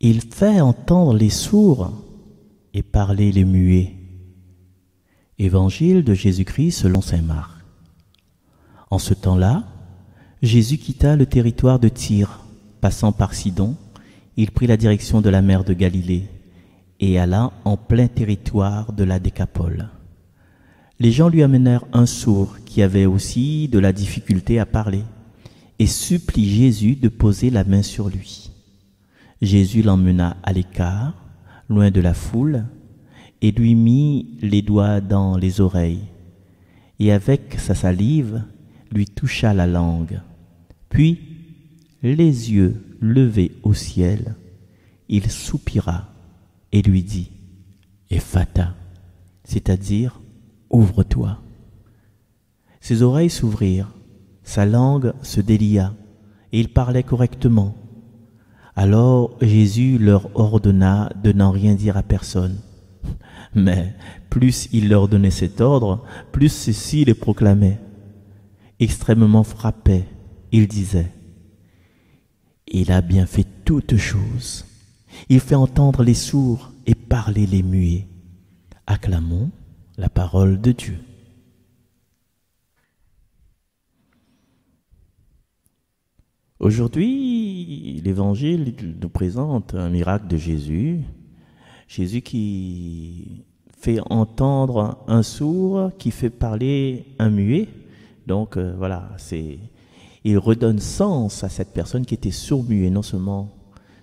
Il fait entendre les sourds et parler les muets. Évangile de Jésus-Christ selon saint Marc. En ce temps-là, Jésus quitta le territoire de Tyr, passant par Sidon, il prit la direction de la mer de Galilée et alla en plein territoire de la Décapole. Les gens lui amenèrent un sourd qui avait aussi de la difficulté à parler et supplie Jésus de poser la main sur lui. Jésus l'emmena à l'écart, loin de la foule, et lui mit les doigts dans les oreilles, et avec sa salive lui toucha la langue. Puis, les yeux levés au ciel, il soupira et lui dit, Ephata, c'est-à-dire, ouvre-toi. Ses oreilles s'ouvrirent, sa langue se délia, et il parlait correctement. Alors Jésus leur ordonna de n'en rien dire à personne. Mais plus il leur donnait cet ordre, plus ceux-ci les proclamaient. Extrêmement frappé, il disait, Il a bien fait toutes choses. Il fait entendre les sourds et parler les muets. Acclamons la parole de Dieu. Aujourd'hui, l'Évangile nous présente un miracle de Jésus. Jésus qui fait entendre un sourd, qui fait parler un muet. Donc euh, voilà, c'est il redonne sens à cette personne qui était sourd-muet, non seulement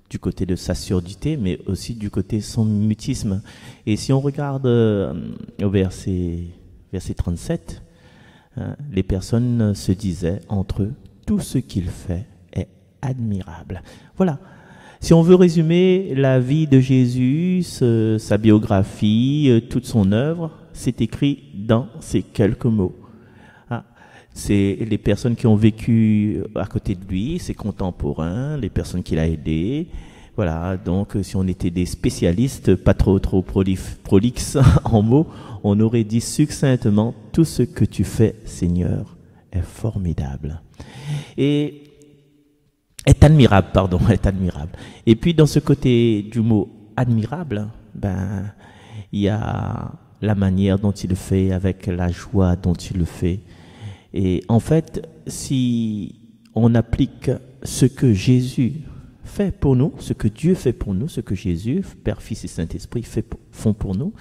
du côté de sa surdité, mais aussi du côté son mutisme. Et si on regarde euh, au verset, verset 37, hein, les personnes se disaient entre eux, tout ce qu'il fait admirable. Voilà. Si on veut résumer la vie de Jésus, sa biographie, euh, toute son œuvre, c'est écrit dans ces quelques mots. Ah, c'est les personnes qui ont vécu à côté de lui, ses contemporains, les personnes qu'il a aidées. Voilà, donc si on était des spécialistes, pas trop trop prolixes en mots, on aurait dit succinctement tout ce que tu fais, Seigneur, est formidable. Et est admirable, pardon, est admirable. Et puis dans ce côté du mot admirable, ben il y a la manière dont il le fait, avec la joie dont il le fait. Et en fait, si on applique ce que Jésus fait pour nous, ce que Dieu fait pour nous, ce que Jésus, Père, Fils et Saint-Esprit font pour nous,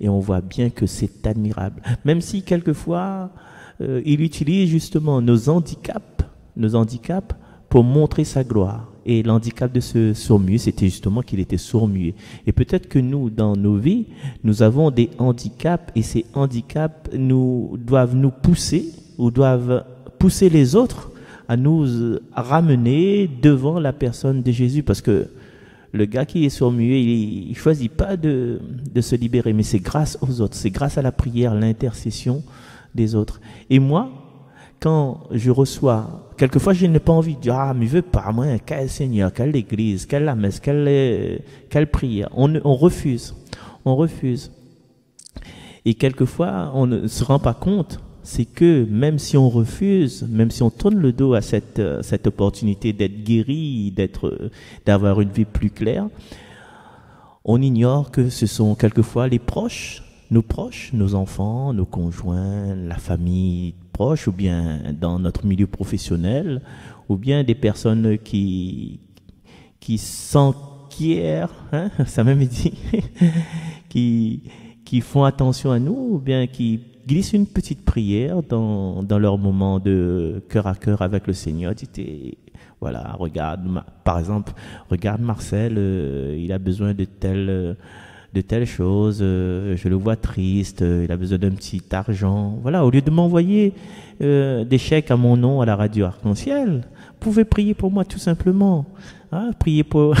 et on voit bien que c'est admirable. Même si quelquefois, euh, il utilise justement nos handicaps, nos handicaps pour montrer sa gloire. Et l'handicap de ce sourd-muet, c'était justement qu'il était sourd-muet. Et peut-être que nous, dans nos vies, nous avons des handicaps et ces handicaps nous doivent nous pousser ou doivent pousser les autres à nous ramener devant la personne de Jésus. Parce que le gars qui est sourd-muet, il, ne choisit pas de, de se libérer, mais c'est grâce aux autres, c'est grâce à la prière, l'intercession des autres. Et moi, quand je reçois, quelquefois je n'ai pas envie de dire, ah, mais veux pas, moi, quel Seigneur, quelle Église, quelle la messe, quelle, quelle prière. On, refuse. On refuse. Et quelquefois, on ne se rend pas compte, c'est que même si on refuse, même si on tourne le dos à cette, cette opportunité d'être guéri, d'être, d'avoir une vie plus claire, on ignore que ce sont quelquefois les proches, nos proches, nos enfants, nos conjoints, la famille ou bien dans notre milieu professionnel, ou bien des personnes qui, qui s'enquièrent, hein, ça même dit, qui, qui font attention à nous, ou bien qui glissent une petite prière dans, dans leur moment de cœur à cœur avec le Seigneur. Voilà, regarde, par exemple, regarde Marcel, euh, il a besoin de tel... Euh, de telles choses, euh, je le vois triste, euh, il a besoin d'un petit argent. Voilà, au lieu de m'envoyer euh, des chèques à mon nom à la radio Arc-en-Ciel, vous pouvez prier pour moi tout simplement. Hein, priez pour...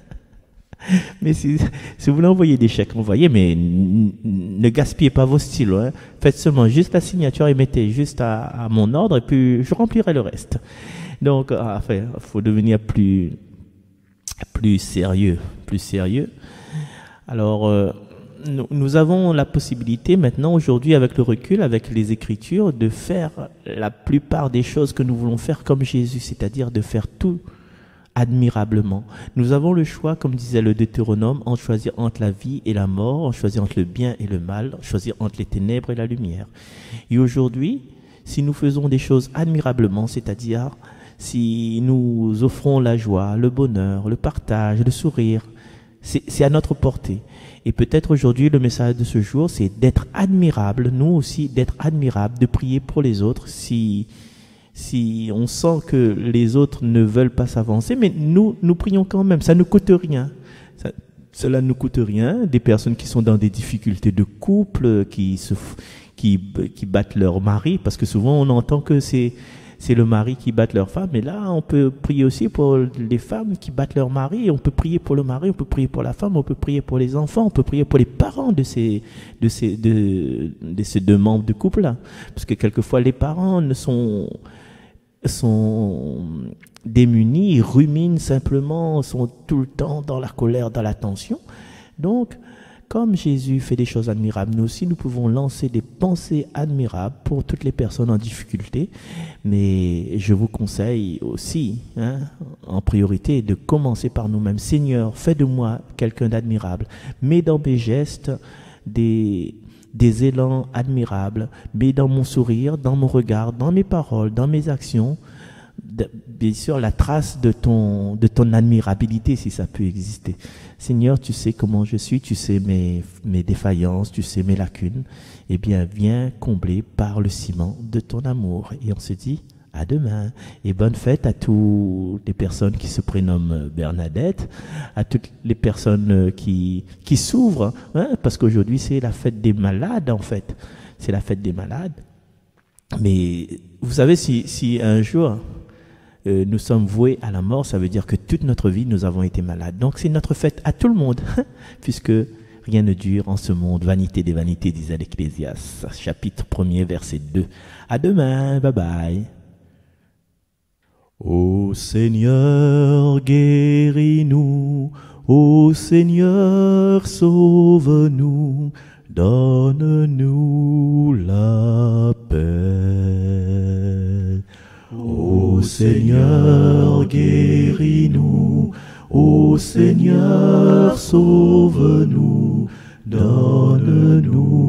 mais si, si, vous voulez envoyer des chèques, envoyez, mais ne gaspillez pas vos stylos. Hein. Faites seulement juste la signature et mettez juste à, à mon ordre et puis je remplirai le reste. Donc, ah, enfin, il faut devenir plus, plus sérieux, plus sérieux. Alors, euh, nous, nous, avons la possibilité maintenant, aujourd'hui, avec le recul, avec les Écritures, de faire la plupart des choses que nous voulons faire comme Jésus, c'est-à-dire de faire tout admirablement. Nous avons le choix, comme disait le Deutéronome, en choisir entre la vie et la mort, en choisir entre le bien et le mal, en choisir entre les ténèbres et la lumière. Et aujourd'hui, si nous faisons des choses admirablement, c'est-à-dire si nous offrons la joie, le bonheur, le partage, le sourire, c'est à notre portée. Et peut-être aujourd'hui, le message de ce jour, c'est d'être admirable, nous aussi, d'être admirable, de prier pour les autres si, si on sent que les autres ne veulent pas s'avancer, mais nous, nous prions quand même, ça ne coûte rien. cela ne coûte rien. Des personnes qui sont dans des difficultés de couple, qui se, qui battent leur mari, parce que souvent on entend que c'est c'est le mari qui bat leur femme. Mais là, on peut prier aussi pour les femmes qui battent leur mari. On peut prier pour le mari, on peut prier pour la femme, on peut prier pour les enfants, on peut prier pour les parents de ces, de ces, de, ces deux membres de couple-là. Parce que quelquefois, les parents ne sont, sont démunis, ils ruminent simplement, sont tout le temps dans la colère, dans la tension. Donc, comme Jésus fait des choses admirables, nous aussi, nous pouvons lancer des pensées admirables pour toutes les personnes en difficulté. Mais je vous conseille aussi, hein, en priorité, de commencer par nous-mêmes. Seigneur, fais de moi quelqu'un d'admirable. Mets dans mes gestes des, des élans admirables. Mets dans mon sourire, dans mon regard, dans mes paroles, dans mes actions, bien sûr la trace de ton, de ton admirabilité si ça peut exister. Seigneur, tu sais comment je suis, tu sais mes, mes défaillances, tu sais mes lacunes. Eh bien, viens combler par le ciment de ton amour. Et on se dit à demain. Et bonne fête à toutes les personnes qui se prénomment Bernadette, à toutes les personnes qui, qui s'ouvrent, hein, parce qu'aujourd'hui c'est la fête des malades en fait. C'est la fête des malades. Mais vous savez, si, si un jour euh, nous sommes voués à la mort, ça veut dire que toute notre vie, nous avons été malades. Donc c'est notre fête à tout le monde, puisque rien ne dure en ce monde. Vanité des vanités, disait l'Ecclésias, chapitre 1er, verset 2. À demain, bye bye. Ô Seigneur, guéris-nous, ô Seigneur, sauve-nous, donne-nous la paix. Seigneur, guéris-nous, ô Seigneur, sauve-nous, donne-nous